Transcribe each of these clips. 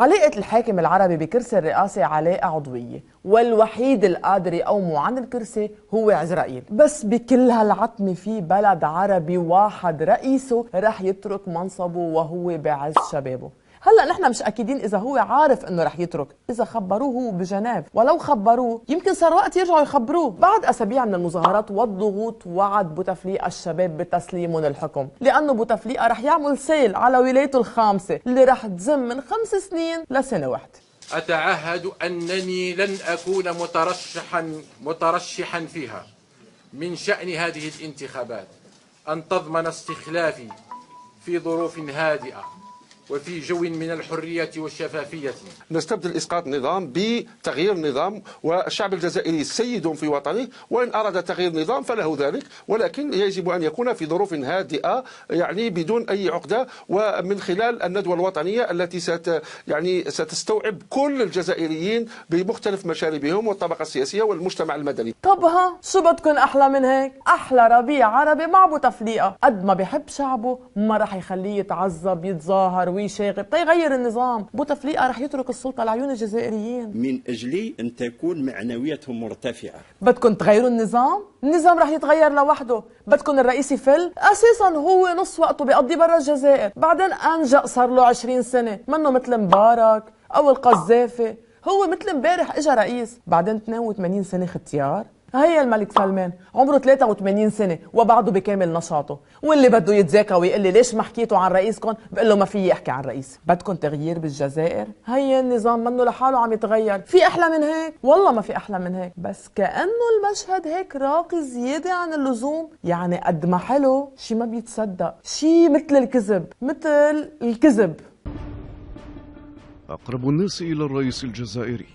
علاقة الحاكم العربي بكرسي الرئاسة علاقة عضوية والوحيد القادر يقومه عن الكرسي هو عزرائيل. بس بكل هالعتمة في بلد عربي واحد رئيسه رح يترك منصبه وهو بعز شبابه. هلا نحن مش أكيدين إذا هو عارف إنه رح يترك إذا خبروه بجنيف ولو خبروه يمكن صار وقت يرجعوا يخبروه. بعد أسابيع من المظاهرات والضغوط وعد بوتفليقة الشباب بتسليمهم الحكم لأنه بوتفليقة رح يعمل سيل على ولايته الخامسة اللي رح تزم من خمس سنين لسنة واحدة. أتعهد أنني لن أكون مترشحا مترشحا فيها من شأن هذه الانتخابات أن تضمن استخلافي في ظروف هادئة. وفي جو من الحرية والشفافية. نستبدل إسقاط النظام بتغيير النظام والشعب الجزائري سيد في وطنه وإن أراد تغيير النظام فله ذلك ولكن يجب أن يكون في ظروف هادئة يعني بدون أي عقدة ومن خلال الندوة الوطنية التي ست يعني ستستوعب كل الجزائريين بمختلف مشاربهم والطبقة السياسية والمجتمع المدني. طب ها شو بدكم أحلى من هيك؟ أحلى ربيع عربي مع بوتفليقة قد ما بحب شعبه ما راح يخليه يتعذب يتظاهر قوي شاغب. تيغير النظام. بوتفليقه رح يترك السلطة لعيون الجزائريين. من أجل أن تكون معنوياتهم مرتفعة. بدكم تغيروا النظام؟ النظام رح يتغير لوحده. بدكم الرئيس يفل أساسا هو نص وقته بيقضي برا الجزائر. بعدين أنجأ صار له 20 سنة. منه مثل مبارك أو القذافي. هو مثل امبارح اجى رئيس. بعدين 82 سنة ختيار هيا الملك سلمان عمره 83 سنة وبعده بكامل نشاطه. واللي بده يتذاكى ويقول لي ليش ما حكيتوا عن رئيسكم بقول له ما في احكي عن رئيس. بدكم تغيير بالجزائر؟ هيا النظام منه لحاله عم يتغير. في أحلى من هيك؟ والله ما في أحلى من هيك. بس كأنه المشهد هيك راقي زيادة عن اللزوم. يعني قد ما حلو شي ما بيتصدق. شي مثل الكذب مثل الكذب. أقرب الناس إلى الرئيس الجزائري.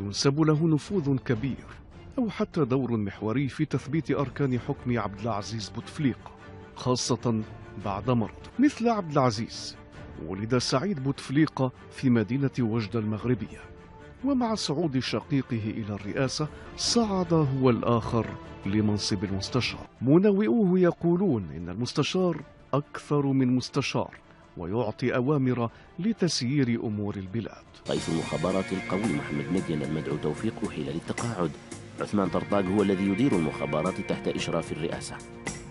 ينسب له نفوذ كبير. أو حتى دور محوري في تثبيت أركان حكم عبد العزيز بوتفليقة خاصة بعد مرض مثل عبد العزيز ولد سعيد بوتفليقة في مدينة وجدة المغربية. ومع صعود شقيقه إلى الرئاسة صعد هو الآخر لمنصب المستشار منوئوه يقولون إن المستشار أكثر من مستشار ويعطي أوامر لتسيير أمور البلاد. رئيس المخابرات القوي محمد مدين المدعو توفيق أحيل للتقاعد عثمان طرطاق هو الذي يدير المخابرات تحت إشراف الرئاسة.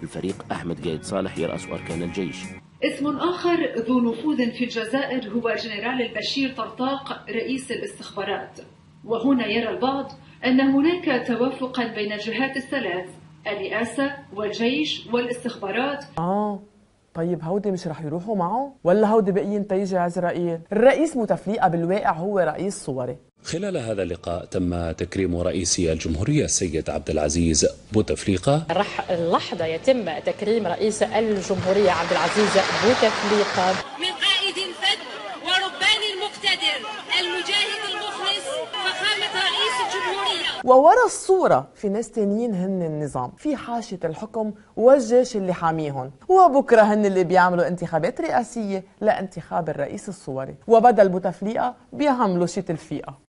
الفريق أحمد قايد صالح يرأس أركان الجيش. اسم آخر ذو نفوذ في الجزائر هو جنرال البشير طرطاق رئيس الاستخبارات. وهنا يرى البعض أن هناك توافقا بين الجهات الثلاث الرئاسة والجيش والاستخبارات. آه طيب هودي مش رح يروحوا معه ولا هودي باقيين تيجي عزرائيل الرئيس متفليقة بالواقع هو رئيس صوري. خلال هذا اللقاء تم تكريم رئيس الجمهورية السيد عبد العزيز بوتفليقة. رح اللحظة يتم تكريم رئيس الجمهورية عبد العزيز بوتفليقة. من قائد فد وربان المقتدر المجاهد المخلص فخامة رئيس الجمهورية. وورا الصورة في ناس تانيين هن النظام. في حاشية الحكم والجيش اللي حاميهم وبكرة هن اللي بيعملوا انتخابات رئاسية لانتخاب الرئيس الصوري. وبدل بوتفليقة بيعملوا شي تلفيقة